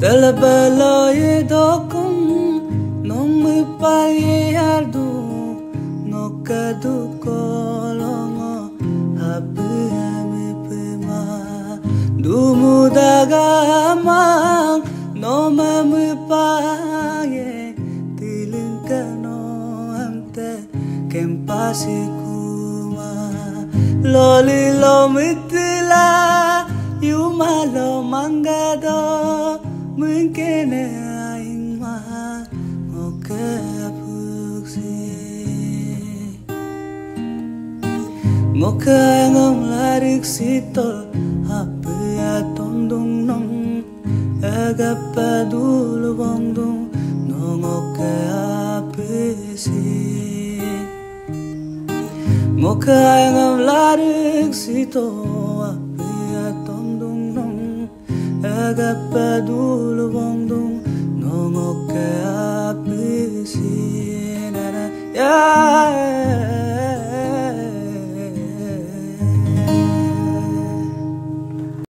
Dell'abello docum non mi paghi ardu, no cadu colongo, abbiamo prima. Dumudaga amang, no mi paghi, tilincano ante, che impasi kuma. Loli lo mitila, yuma lo mangado. Mungkin aing mah Moga buksi Moga ngom larik sitol Apa ya tondong nong. Agapa dulu bongdong Nongok ke apa sih Moga ngom larik sitol Apa ya tondong Yeah.